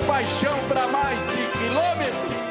paixão para mais de quilômetros.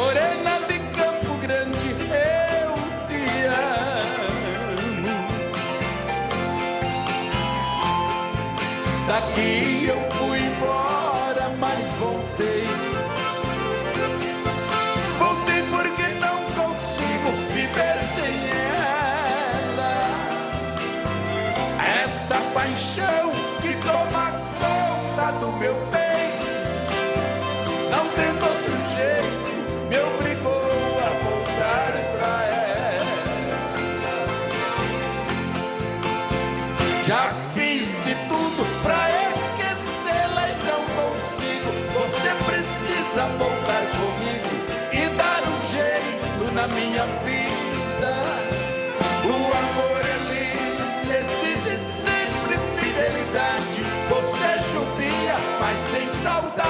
morena de Campo Grande, eu te amo. Daqui eu fui embora, mas voltei. Voltei porque não consigo viver sem ela. Esta paixão que toma conta do meu pé. Já fiz de tudo pra esquecê-la e não consigo. Você precisa voltar comigo e dar um jeito na minha vida. O amor é lindo, decide sempre fidelidade. Você é judia, mas tem saudade.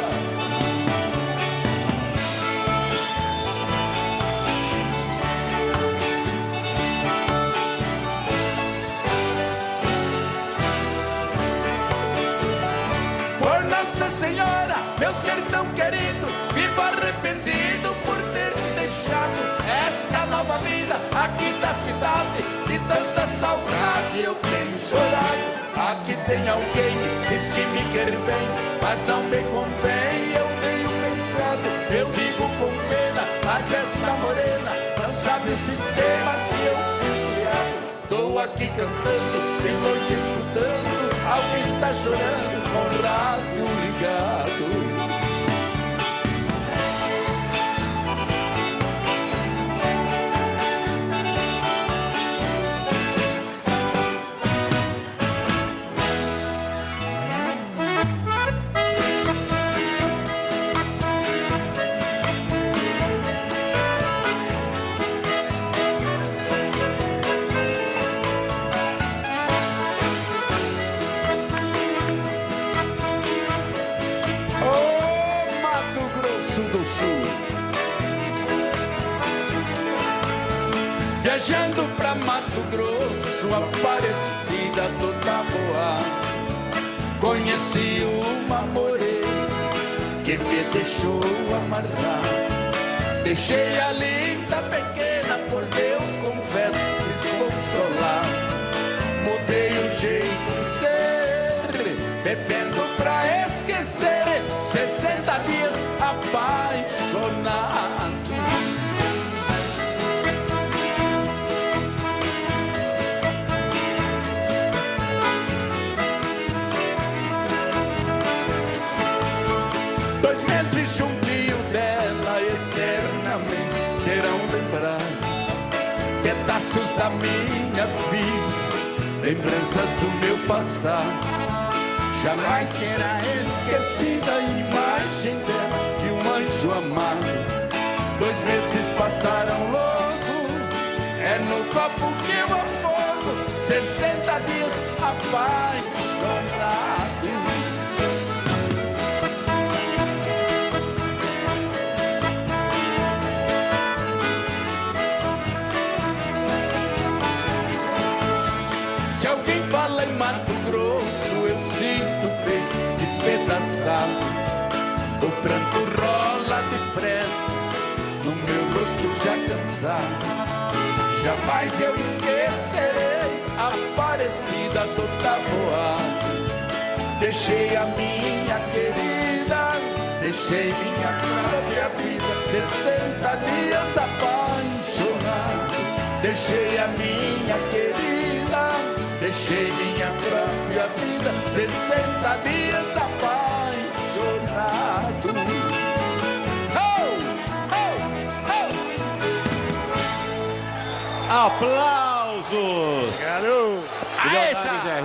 Nossa Senhora, meu sertão querido, vivo arrependido por ter deixado esta nova vida aqui da cidade de tanta saudade eu tenho chorado. Aqui tem alguém diz que me quer bem, mas não me convém. Eu tenho pensado, eu digo com pena, mas esta morena não sabe o sistema que eu fui criado. Tô aqui cantando, de noite escutando, alguém está chorando com o rádio ligado. Viajando pra Mato Grosso, Aparecida do Taboá. Conheci uma morena que me deixou amarrar Deixei a linda pequena, por Deus confesso, desconsolar Mudei o jeito de ser, bebendo pra esquecer 60 dias apaixonado pedaços da minha vida, lembranças do meu passado. Jamais será esquecida a imagem dela de um anjo amado. Dois meses passaram logo, é no copo que eu afogo, sessenta dias apaixonado. Mato Grosso, eu sinto bem despedaçado. O pranto rola depressa no meu rosto já cansado. Jamais eu esquecerei a parecida do tabuado. Deixei a minha querida, deixei minha própria vida, 60 dias apaixonado. Deixei a minha querida, deixei minha própria vida, 60 dias apaixonado. Aplausos! Garoto! Bilionário Zé